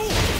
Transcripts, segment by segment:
Cool!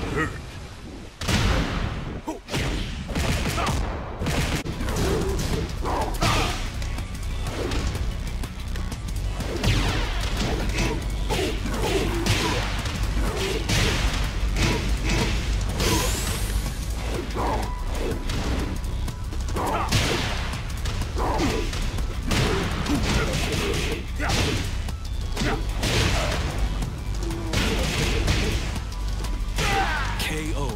that hurt. KO.